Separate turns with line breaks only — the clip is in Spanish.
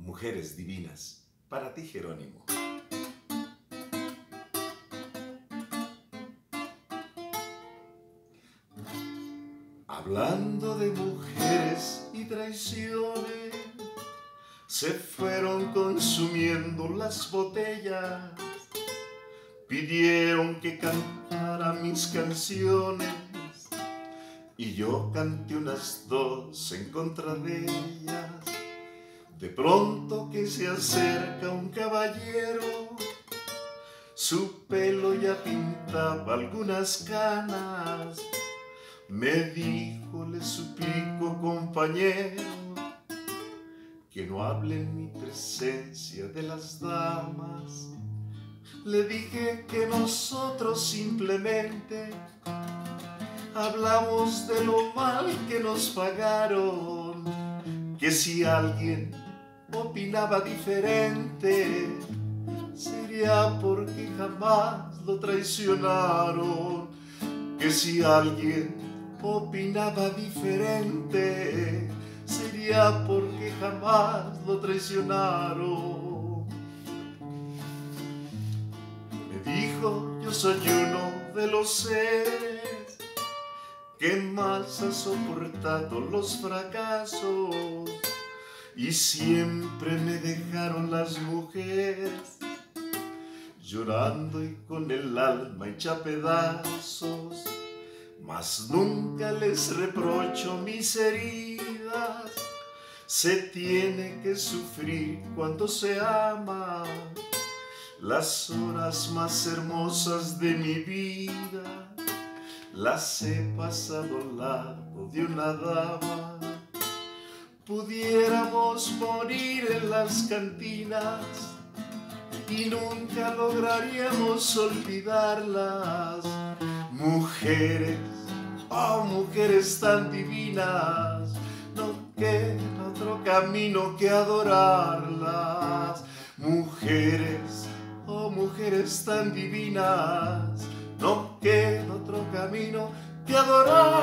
Mujeres Divinas, para ti Jerónimo. Hablando de mujeres y traiciones, se fueron consumiendo las botellas, pidieron que cantara mis canciones y yo canté unas dos en contra de ellas. De pronto que se acerca un caballero, su pelo ya pintaba algunas canas. Me dijo, le suplico compañero, que no hable en mi presencia de las damas. Le dije que nosotros simplemente hablamos de lo mal que nos pagaron, que si alguien opinaba diferente, sería porque jamás lo traicionaron, que si alguien opinaba diferente, sería porque jamás lo traicionaron. Me dijo, yo soy uno de los seres que más ha soportado los fracasos y siempre me dejaron las mujeres llorando y con el alma hecha pedazos, mas nunca les reprocho mis heridas. Se tiene que sufrir cuando se ama las horas más hermosas de mi vida las he pasado al lado de una dama. Pudiéramos morir en las cantinas y nunca lograríamos olvidarlas. Mujeres, oh mujeres tan divinas, no queda otro camino que adorarlas. Mujeres, oh mujeres tan divinas, no queda otro camino que adorarla.